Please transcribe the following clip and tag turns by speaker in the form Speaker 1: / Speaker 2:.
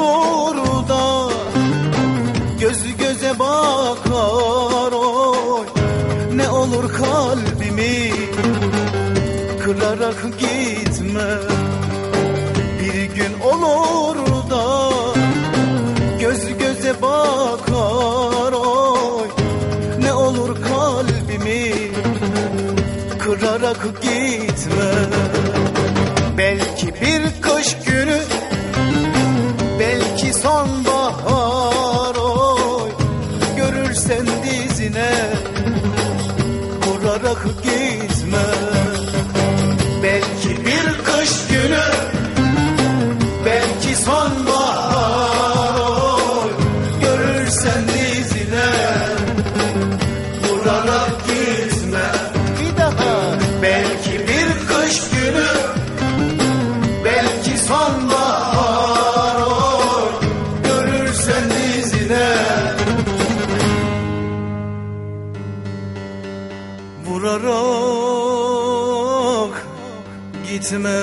Speaker 1: orada Göz göze bakar oy. Ne olur kalbimi Kırarak gitme. Bir gün olur da Göz göze bakar oy. Ne olur kalbimi Kırarak gitme. Vurarak gitme. Belki bir kış günü Belki sonbahar oy Görürsen dizine Vurarak gitme. Bir daha. Belki bir kış günü Belki sonbahar Vurarak gitme